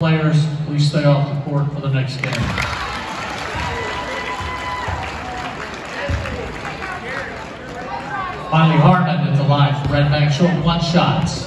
Players, please stay off the court for the next game. Finally, Harmon at the line for Redbank short one shots.